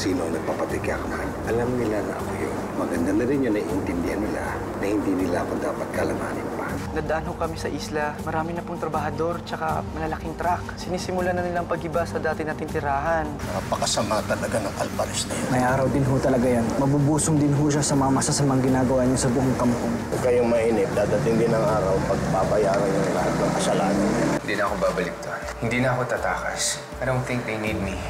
Sino ang nagpapatay kay Akmal. Alam nila na ako yun. Maganda na rin yun na iintindihan nila na hindi nila ako dapat kalamanin pa. Nadaan ho kami sa isla. Marami na pong trabahador, tsaka malalaking truck. Sinisimulan na nilang pag-iba sa dati nating tirahan. Napakasama talaga ng Alvarez na yun. May araw din ho talaga yan. Mabubusong din ho siya sa mga masasamang ginagawa niya sa buong kampong. Huwag kayong mainip. Dadating din ang araw pagpapayaran yung lahat ng kasalanan. Hindi na ako babalik doon. Hindi na ako tatakas. I don't think they need me.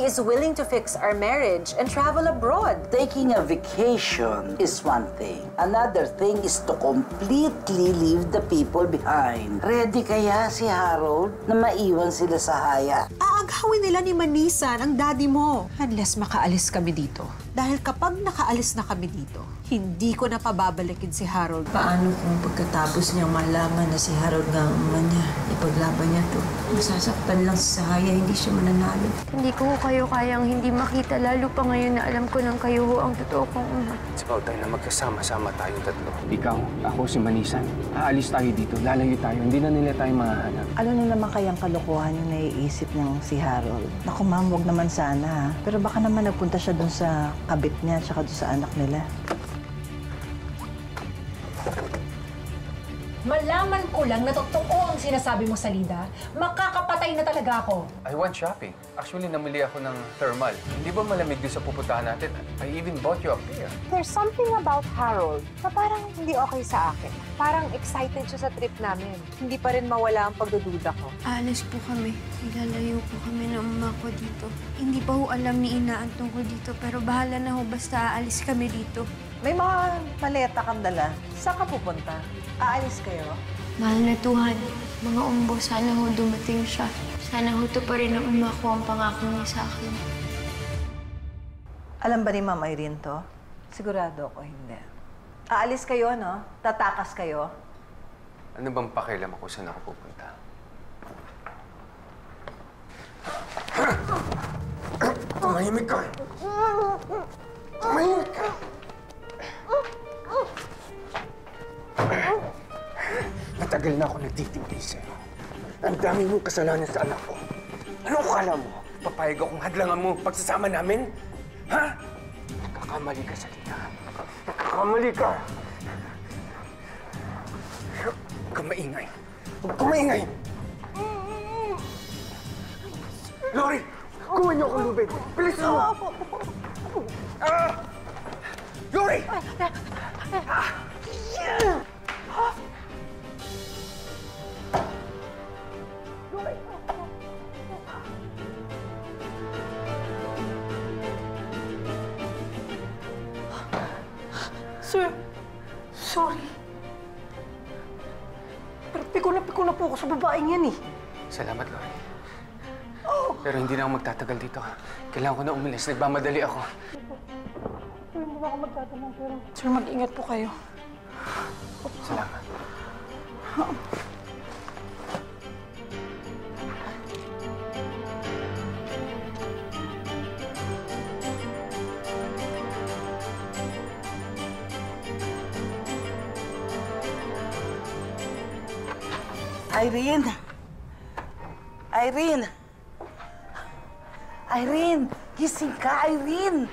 He is willing to fix our marriage and travel abroad. Taking a vacation is one thing. Another thing is to completely leave the people behind. Ready kaya si Harold na maiwan sila sa haya? Aagawin nila ni Manisan ang daddy mo unless makaalis kami dito. Dahil kapag nakaalis na kami dito, hindi ko na pababalikin si Harold. Paano kung pagkatapos niya malaman na si Harold nga ang ama niya, ipaglaban niya to? Masasaktan lang si Sahaya, hindi siya mananalo. Hindi ko kayo kayang hindi makita, lalo pa ngayon na alam ko nang kayo ho ang totoo kong uma. It's about time na magkasama-sama tayong tatlo. Ikaw, ako si Manisan. Aalis tayo dito, lalayo tayo. Hindi na nila tayo mahahanap. Ano na naman kayang kalokohan yung naiisip ng si Harold? Naku ma'am, huwag naman sana ha. Pero baka naman nagpunta siya dun sa kabit niya tsaka dun sa anak nila. Malaman ko lang na totoo ang sinasabi mo, Salida. Makakapatay na talaga ako. I went shopping. Actually, namili ako ng thermal. Hindi ba malamig doon sa pupuntahan natin? I even bought you a beer. There's something about Harold na parang hindi okay sa akin. Parang excited siya sa trip namin. Hindi pa rin mawala ang pagdududa ko. Alis po kami. Ilalayo po kami ng uma ko dito. Hindi pa ho alam ni Ina ang tungkol dito, pero bahala na ho basta aalis kami dito. May mga maleta kang dala. Saan ka pupunta? Aalis kayo? Mahal na Tuhan, mga umbo, sana ho dumating siya. Sana ho to pa rin ang uma ko ang pangako niya sa akin. Alam ba ni Ma'am Irene to? Sigurado ako hindi. Aalis kayo, no? Tatakas kayo? Ano bang pakialam ako saan ako pupunta? Tumahimik ka! Tumahimik ka! Matagal na ako nagtitigil sa'yo. Ang dami mong kasalanan sa anak ko. Ano akala mo? Papayag akong hadlangan mo pagsasama namin? Ha? Nagkakamali ka, Salina. Nagkakamali ka! Huwag ka maingay. Huwag ka maingay! Lori! Kuha niyo akong lubid! Bilisan mo! Ah! Lori! Babaeng yan eh. Salamat, Lori. Pero hindi na ako magtatagal dito. Kailangan ko na umalis. Nagmamadali ako. Sir, hindi na ako magtatanong pero... Sir, mag-ingat po kayo. Salamat. Irene! Irene! Irene! Gising ka, Irene!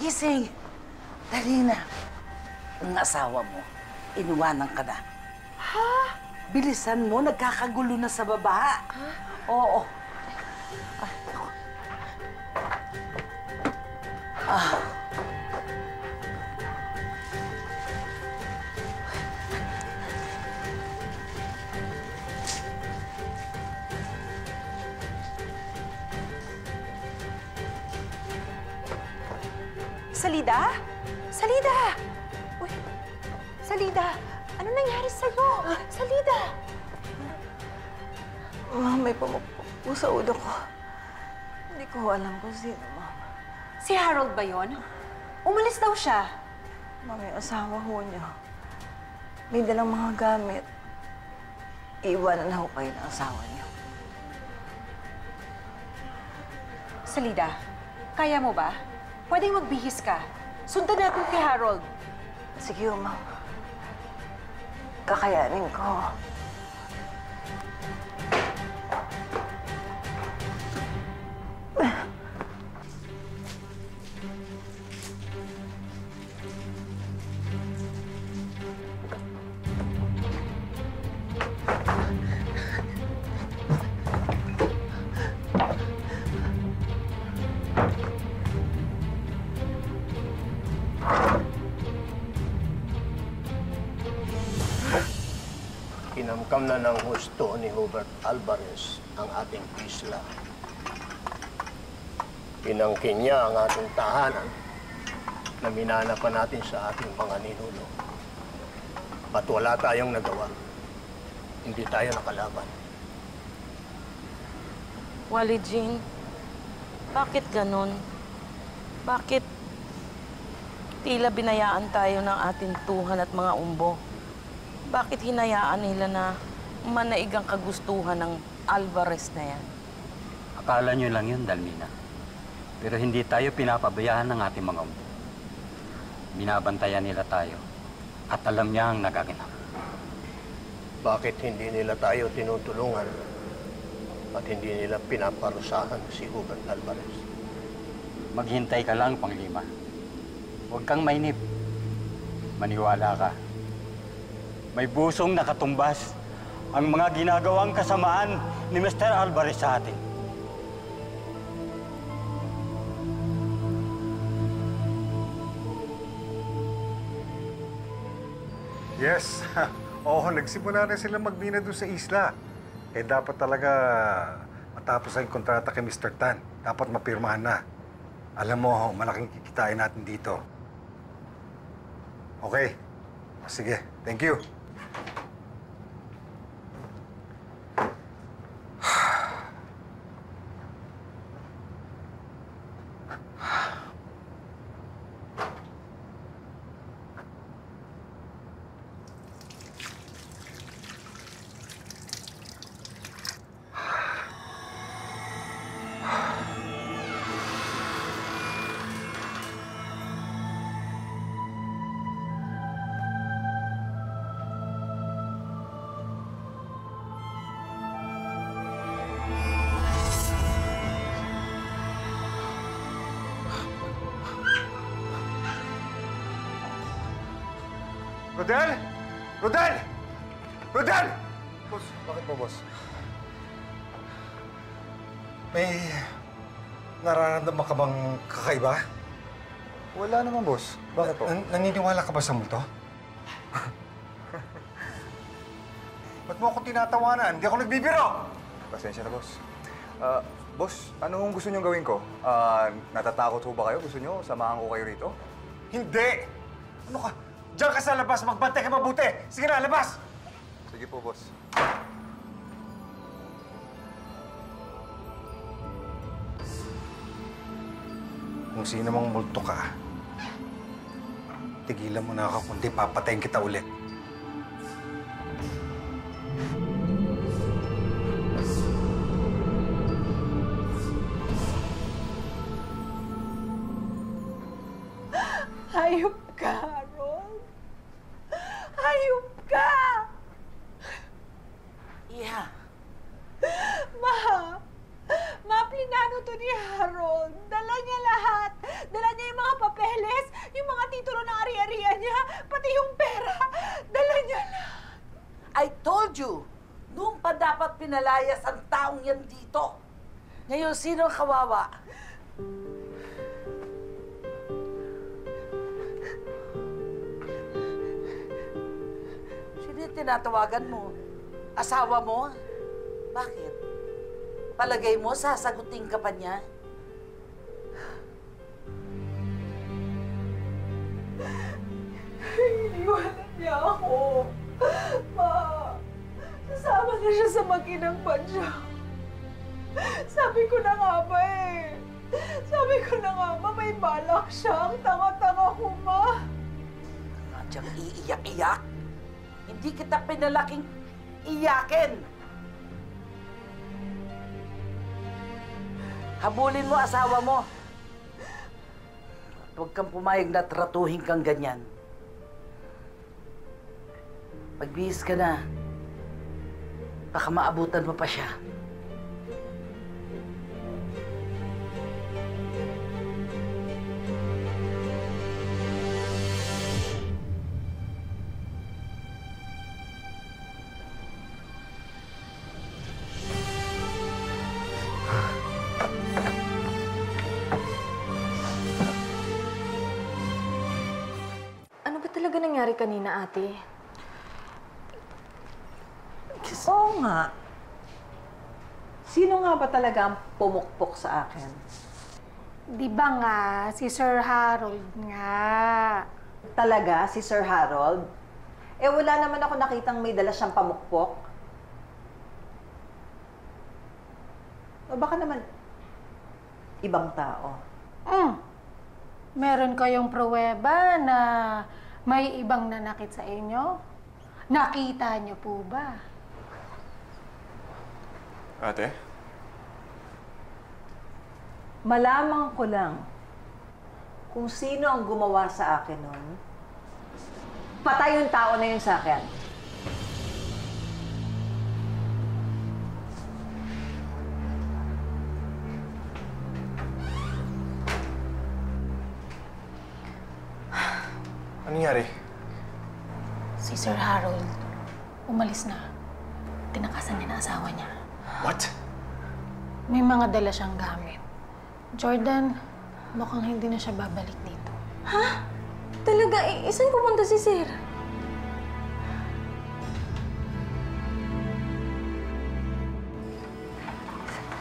Gising! Dali na. Ang asawa mo, iniwanan ka na. Ha? Bilisan mo, nagkakagulo na sa baba. Oo. Ay, ako. Ah. Salida? Salida! Uy, Salida! Ano nangyari sa'yo? Salida! Ma'am, may pumupo sa ulo ko. Hindi ko alam kung sino, ma'am. Si Harold ba yon? Umalis daw siya. Ma'am, yung asawa ho niya. May dalang mga gamit. Iiwanan na ho kayo ng asawa niya. Salida, kaya mo ba? Pwedeng magbihis ka. Sundan natin kay Harold. Sige, ma'am. Kakayanin ko. Kinamkam na ng husto ni Hubert Alvarez ang ating isla. Pinangkin niya ang ating tahanan na minana pa natin sa ating mga ninuno. At wala tayong nagawa. Hindi tayo nakalaban. Wally Jean, bakit ganun? Bakit tila binayaan tayo ng ating tuhan at mga umbo? Bakit hinayaan nila na manaig ang kagustuhan ng Alvarez na yan? Akala nyo lang yun, Dalmina. Pero hindi tayo pinapabayaan ng ating mga umbo. Binabantayan nila tayo at alam niya ang nagaganap. Bakit hindi nila tayo tinutulungan at hindi nila pinaparusahan si Hubert Alvarez? Maghintay ka lang, Panglima. Huwag kang mainip. Maniwala ka. May busong nakatumbas ang mga ginagawang kasamaan ni Mr. Alvarez sa atin. Yes. Oo, nagsimula na sila magbina doon sa isla. Eh dapat talaga matapos ang kontrata kay Mr. Tan. Dapat mapirmahan na. Alam mo, malaking kikitain natin dito. Okay. Sige, thank you. Rodel! Rodel! Rodel! Boss, bakit po, boss? May nararamdaman ka bang kakaiba? Wala naman, boss. Bakit po? naniniwala ka ba sa multo? Ba't mo ako tinatawanan? Hindi ako nagbibiro! Pasensya na, boss. Ah, boss, anong gusto niyong gawin ko? Ah, natatakot ho ba kayo? Gusto niyo samahan ko kayo rito? Hindi! Ano ka? Diyan ka sa labas, magbantay ka mabuti! Sige na, labas! Sige po, boss. Kung sino mang multo ka, tigilan mo na ako, kundi papatayin kita ulit. Plinano to ni Harold. Dala niya lahat. Dala niya yung mga papeles, yung mga titulo ng ari-arian niya, pati yung pera. Dala niya lahat. I told you, noon pa dapat pinalayas ang taong yan dito. Ngayon, sino kawawa? Sino yung tinatawagan mo? Asawa mo? Bakit? Palagay mo, sasagutin ka pa niya? Iniwanan niya ako. Ma, sasama na siya sa makinang badya. Sabi ko na nga ba eh. Sabi ko na nga ba may balak siya. Ang tanga-tanga ko, ma. Diyan iiyak-iyak? Hindi kita pinalaking iyakin. Habulin mo asawa mo. At Huwag kang pumayag na tratuhin kang ganyan. Magbihis ka na. Baka maabutan mo pa siya. Kanina, ate? Oo nga. Sino nga ba talaga ang pumukpok sa akin? Di ba nga, si Sir Harold nga. Talaga, si Sir Harold? Eh, wala naman ako nakitang may dala siyang pamukpok. O baka naman, ibang tao. Mm. Meron kayong pruweba na may ibang nanakit sa inyo? Nakita niyo po ba? Ate? Malamang ko lang kung sino ang gumawa sa akin nun. Patay yung tao na yun sa akin. Nangyari? Si Sir Harold, umalis na. Tinakasan niya na asawa niya. What? May mga dala siyang gamit. Jordan, mukhang hindi na siya babalik dito. Ha? Talaga? Eh, saan pupunta si Sir?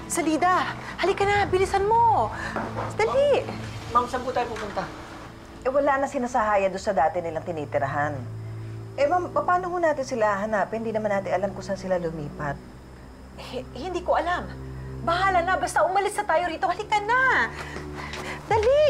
Salida, halika na, bilisan mo. Dali. Ma'am, saan po tayo pupunta? Eh, wala na sinasahaya doon sa dati nilang tinitirahan. Eh, ma'am, paano ho natin sila hanapin? Hindi naman natin alam kung saan sila lumipat. Eh, hindi ko alam. Bahala na, basta umalis na tayo rito. Halika na. Dali.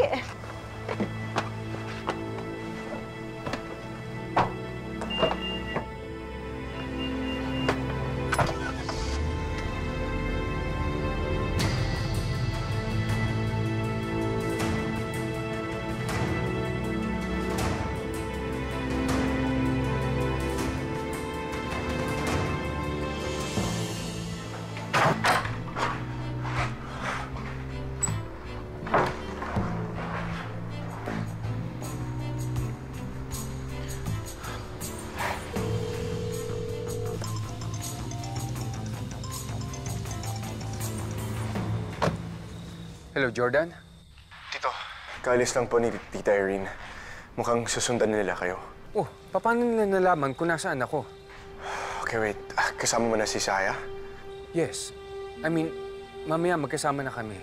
Hello, Jordan? Tito, kaalis lang po ni Tita Irene. Mukhang susundan nila kayo. Oh, paano nila nalaman kung nasaan ako? Okay, wait. Ah, Kasama mo na si Saya? Yes. I mean, mamaya magkasama na kami.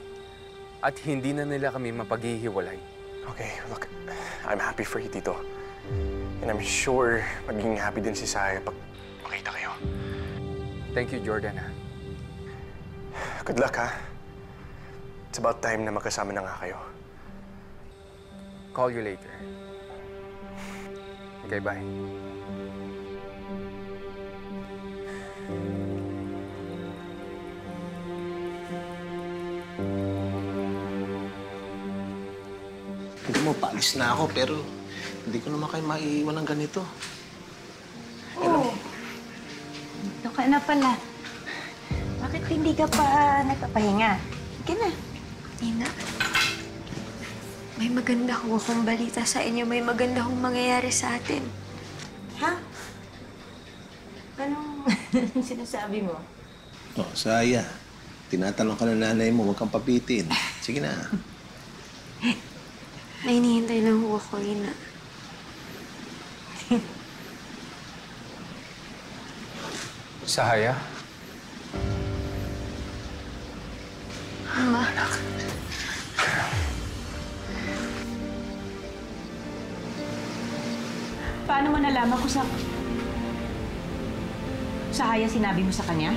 At hindi na nila kami mapaghihiwalay. Okay, look, I'm happy for you, Tito. And I'm sure magiging happy din si Saya pag makita kayo. Thank you, Jordan. Good luck, ha? It's about time na magkasama na nga kayo. Call you later. Okay, bye. Hindi mo, paalis na ako, pero hindi ko naman kayo maiiwan ng ganito. Oo. Dito ka na pala. Bakit hindi ka pa nagpapahinga? Sige na. Ina, may maganda ko akong balita sa inyo. May maganda akong mangyayari sa atin. Ha? Anong sinasabi mo? Oh, Saya, tinatanong ka ng nanay mo, huwag kang papitin. Sige na. May hinihintay lang ho ako, Ina. Sahaya? Ama. Paano mo nalaman kung sa... Sa Haya sinabi mo sa kanya?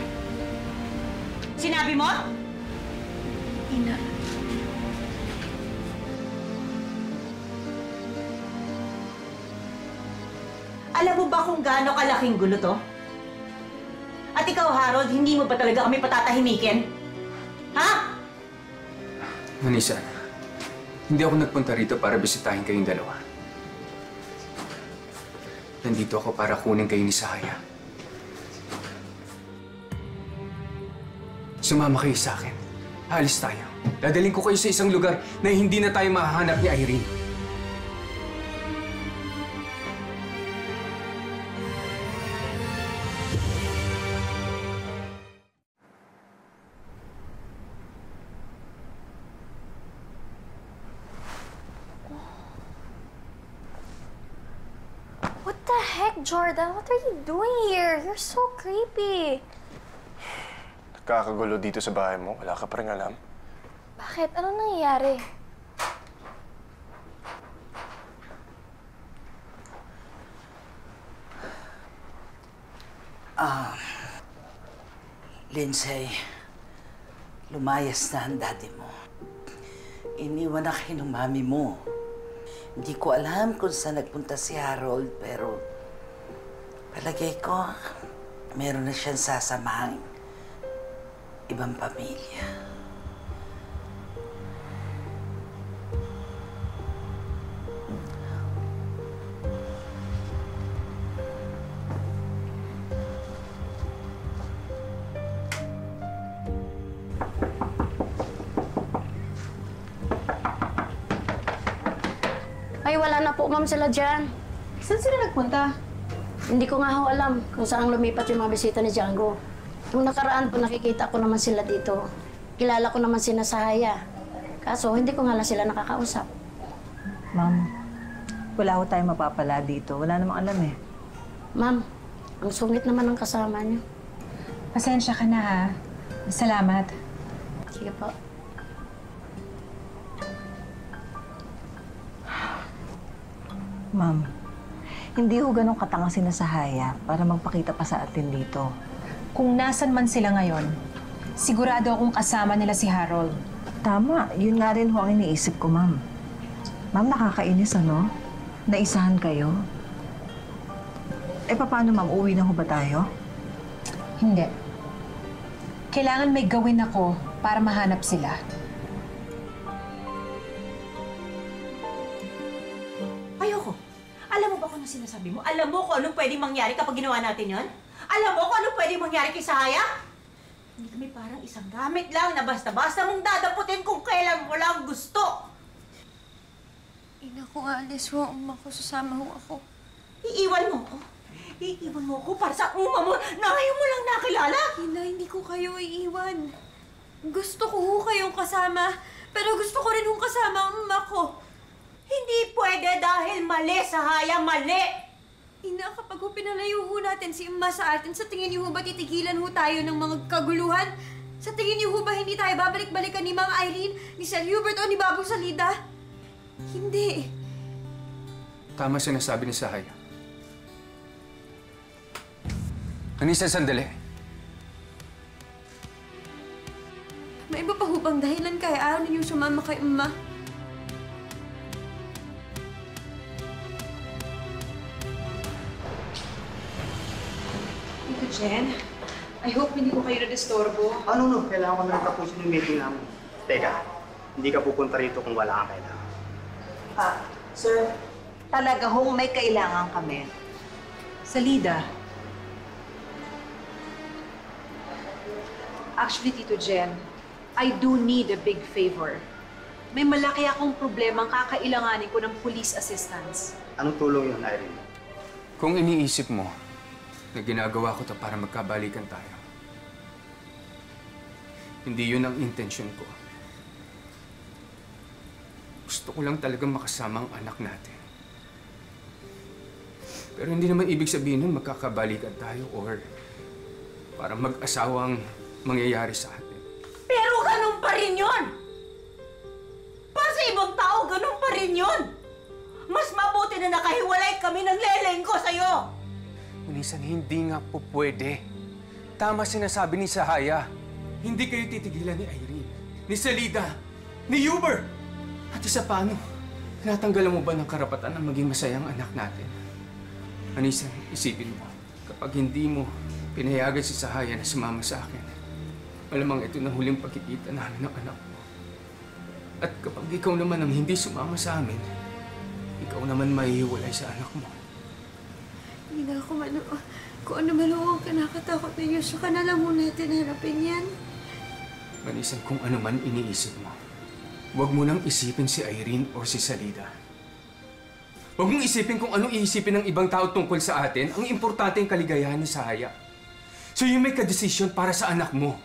Sinabi mo? Ina. Alam mo ba kung gaano kalaking gulo to? At ikaw, Harold, hindi mo ba talaga kami patatahimikin? Ha? Manisa, hindi ako nagpunta rito para bisitahin kayong dalawa. Nandito ako para kunin kayo ni Sahaya. Sumama kayo sa akin. Alis tayo. Dadaling ko kayo sa isang lugar na hindi na tayo mahahanap ni Irene. Jordan? What are you doing here? You're so creepy. Kakagulo dito sa bahay mo. Wala ka pa rin alam. Bakit? Anong nangyayari? Ah, Lindsay, lumayas na ang daddy mo. Iniwan na kayo ng mami mo. Hindi ko alam kung saan nagpunta si Harold, pero palagay ko, meron na siyang sasamahang ibang pamilya. Ay, wala na po, ma'am, sila dyan. Saan sila nagpunta? Hindi ko nga ho alam kung saan lumipat yung mga bisita ni Django. Nung nakaraan po, nakikita ko naman sila dito. Kilala ko naman sina Sahaya. Kaso, hindi ko nga lang sila nakakausap. Ma'am, wala ho tayong mapapala dito. Wala namang alam eh. Ma'am, ang sungit naman ng kasama niyo. Pasensya ka na ha. Salamat. Sige po. Ma'am, hindi ho ganun katanga si Sahaya para magpakita pa sa atin dito. Kung nasan man sila ngayon, sigurado akong kasama nila si Harold. Tama, yun nga rin ho ang iniisip ko, ma'am. Ma'am, nakakainis ano? Naisahan kayo? Eh, paano ma'am? Uwi na ho ba tayo? Hindi. Kailangan may gawin ako para mahanap sila. Ano sinasabi mo? Alam mo kung anong pwedeng mangyari kapag ginawa natin yon? Alam mo kung anong pwedeng mangyari kay Sahaya? Hindi kami parang isang gamit lang na basta-basta mong dadaputin kung kailan mo lang gusto. Ina, kung alis ho, uma ko, sasama ho ako. Iiwan mo ko. Iiwan mo ko para sa uma mo na ngayon mo lang nakilala. Ina, hindi ko kayo iiwan. Gusto ko ho kayong kasama, pero gusto ko rin hong kasama ang uma ko. Hindi pwede dahil mali, Sahaya, mali! Ina, kapag ho pinalayo ho natin si Ima sa atin, sa tingin niyo ho ba titigilan ho tayo ng mga kaguluhan? Sa tingin niyo ho ba hindi tayo babalik-balikan ni Mang Irene, ni Sir Hubert o ni Babong Salida? Hindi. Tama sinasabi ni Sahaya. Anissa, sandali. May iba pa ho bang dahilan kaya ayaw ninyo sumama kay Ima? Jen, I hope hindi ko kayo na-disturbo. Ano no? Kailangan ko na tapusin yung meeting namin. Teka, hindi ka pupunta rito kung wala kang kailangan. Ah, sir, talaga hong may kailangan kami. Salida. Actually, Tito Jen, I do need a big favor. May malaki akong problema ang kakailanganin ko ng police assistance. Anong tulong yun, Irene? Kung iniisip mo na ginagawa ko to para magkabalikan tayo, hindi yun ang intensyon ko. Gusto ko lang talagang makasama ang anak natin. Pero hindi naman ibig sabihin nun magkakabalikan tayo or para mag-asawang mangyayari sa atin. Pero ganun pa rin yun! Para sa ibang tao, ganun pa rin yun! Mas mabuti na nakahiwalay kami ng leleng ko sa'yo! Unisan, hindi nga po pwede. Tama sinasabi ni Sahaya. Hindi kayo titigilan ni Irene, ni Salida, ni Huber. At isa pa ano, tinatanggalan mo ba ng karapatan na maging masayang anak natin? Anisan, isipin mo, kapag hindi mo pinayagan si Sahaya na sumama sa akin, malamang ito na huling pagkikita namin ng anak mo. At kapag ikaw naman ang hindi sumama sa amin, ikaw naman mahihiwalay sa anak mo. Hindi na ako man kung ano man ho ang kinakatakot ninyo, saka na lang ho natin harapin yan. Manisan kung ano man iniisip mo. Huwag mo nang isipin si Irene o si Salida. Huwag mong isipin kung anong iisipin ng ibang tao tungkol sa atin. Ang importante ang kaligayahan ni Sahaya. So you make a decision para sa anak mo.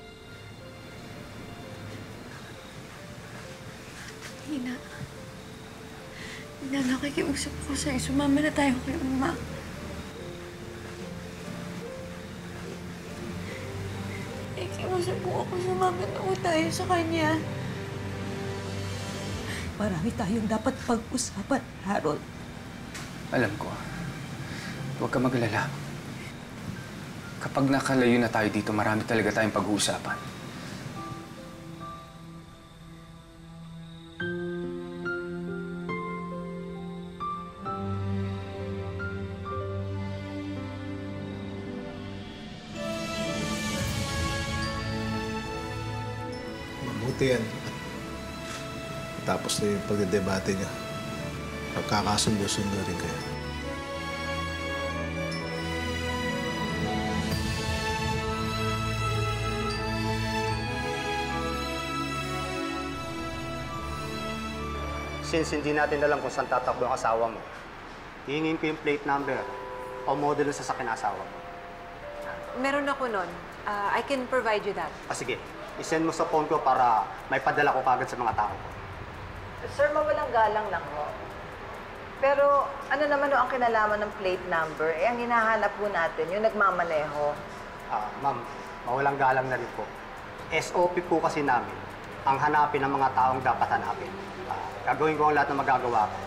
Hina. Hina, nakikiusap ko sa'yo. Sumama na tayo kay Uma. Nakausap po ako sa mama na tayo sa kanya. Marami tayong dapat pag-usapan, Harold. Alam ko. Huwag ka maglala. Kapag nakalayo na tayo dito, marami talaga tayong pag-uusapan. Yung pagdedebate niya. Pagkakasundo-sundo rin kayo. Since hindi natin alam kung saan tatakbo ang asawa mo, hihingin ko yung plate number o model ng sasakyan ng asawa mo. Meron ako nun. Uh, I can provide you that. Ah, sige. I-send mo sa phone ko para may padala ko kagad sa mga tao ko. Sir, mawalang galang lang ho. Pero ano naman ho ang kinalaman ng plate number? Eh, ang hinahanap po natin, yung nagmamaneho. Ah, ma'am, mawalang galang na rin po. SOP po kasi namin ang hanapin ng mga taong dapat hanapin. Ah, gagawin ko ang lahat ng magagawa ko.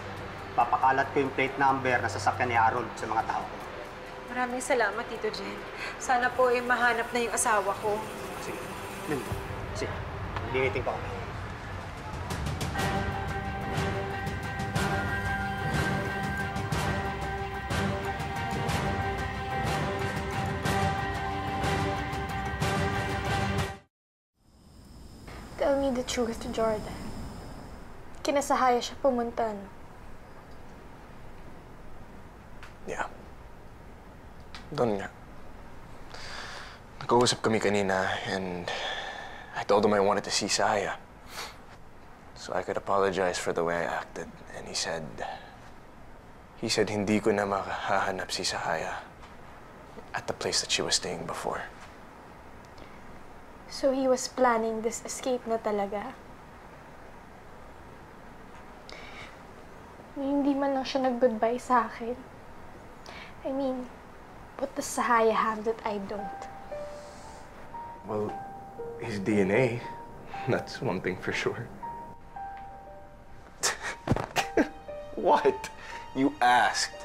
Papakalat ko yung plate number na sasakyan ni Harold sa mga tao ko. Maraming salamat, Tito Jen. Sana po eh, mahanap na yung asawa ko. Sige. Yun. Sige. Linitin ko kami. Me the truth, Jordan. Kinasahaya siya pumunta, no? Yeah. Doon nga. Nag-uusap kami kanina and I told him I wanted to see Saya. So I could apologize for the way I acted. And he said, he said hindi ko na makahanap si Sahaya at the place that she was staying before. So he was planning this escape na talaga. Hindi man lang siya nag-goodbye sa akin. I mean, what does Sahaya have that I don't? Well, his DNA, that's one thing for sure. what? You asked.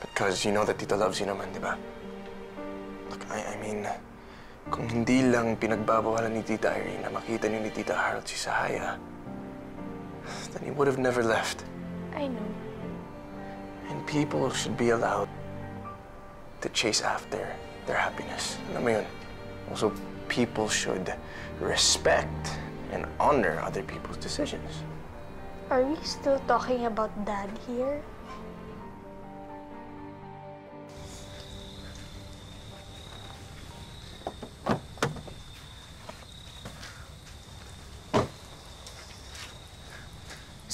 Because you know that Tito loves you naman, di ba? I, I mean, kung hindi lang pinagbabawalan ni Tita Irene na makita niyo ni Tita Harold si Sahaya, then he would have never left. I know. And people should be allowed to chase after their happiness. Alam mo yun? Also, people should respect and honor other people's decisions. Are we still talking about Dad here?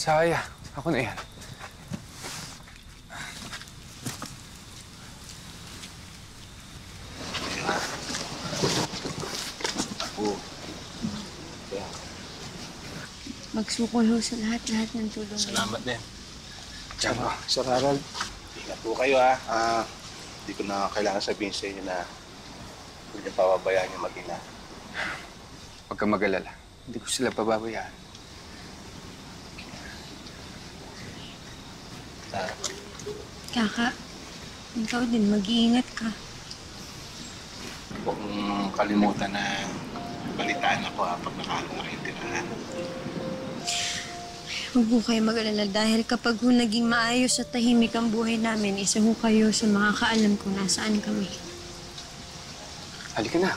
Saya, ako na yan. Magsukol ho sa lahat-lahat ng tulong. Salamat din. Tsaka, Sir Harold, ingat po kayo ha. Ah, hindi ko na kailangan sabihin sa inyo na huwag niyo pababayaan yung mag-ina. Huwag kang mag-alala. Hindi ko sila pababayaan. Kaka, ikaw din, mag-iingat ka. Huwag mong kalimutan na balitaan ako ha pag nakahalo na kayong tirahan. Huwag po kayo mag-alala dahil kapag ho naging maayos at tahimik ang buhay namin, isa ho kayo sa mga kaalam ko nasaan kami. Halika na.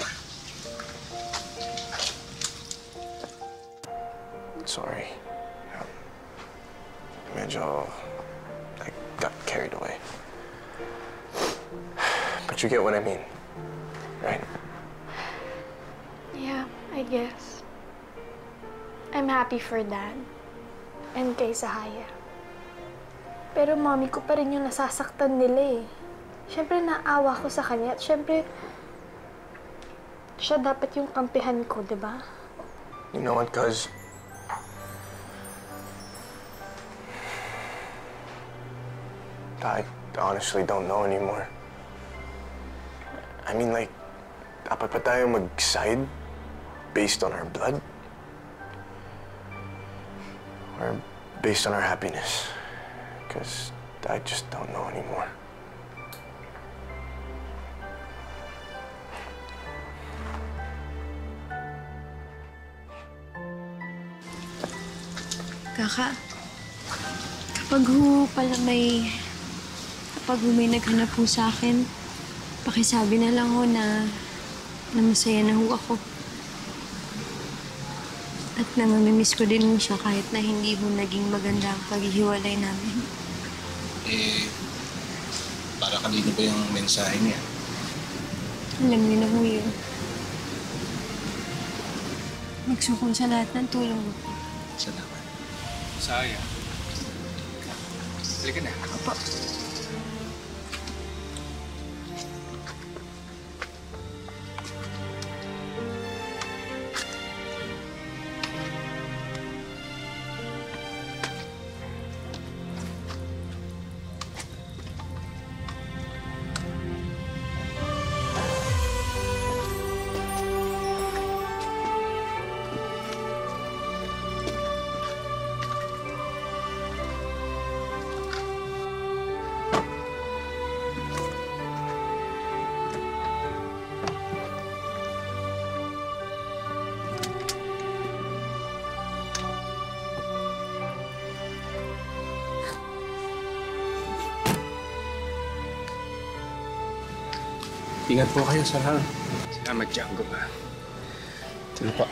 Sorry. Medyo, But you get what I mean, right? Yeah, I guess. I'm happy for Dad. And kay Sahaya. Pero mommy ko pa rin yung nasasaktan nila eh. Siyempre, naawa ko sa kanya. At siyempre, siya dapat yung kampihan ko, di ba? You know what, cuz? I honestly don't know anymore. I mean, like, dapat pa tayo mag-side based on our blood? Or based on our happiness? Because I just don't know anymore. Kaka, kapag ho pala may... Kapag ho may naghanap po sa akin, pakisabi na lang ho na, na masaya na ho ako. At namamimiss ko din siya kahit na hindi ho naging maganda ang paghihiwalay namin. Eh, para kanino ba yung mensahe niya? Alam niyo na ho yun. Magsukong sa lahat ng tulong mo. Salamat. Saya. Halika na. Opo. Ingat po kayo, Sir Hal. Salamat, Django. Sige po.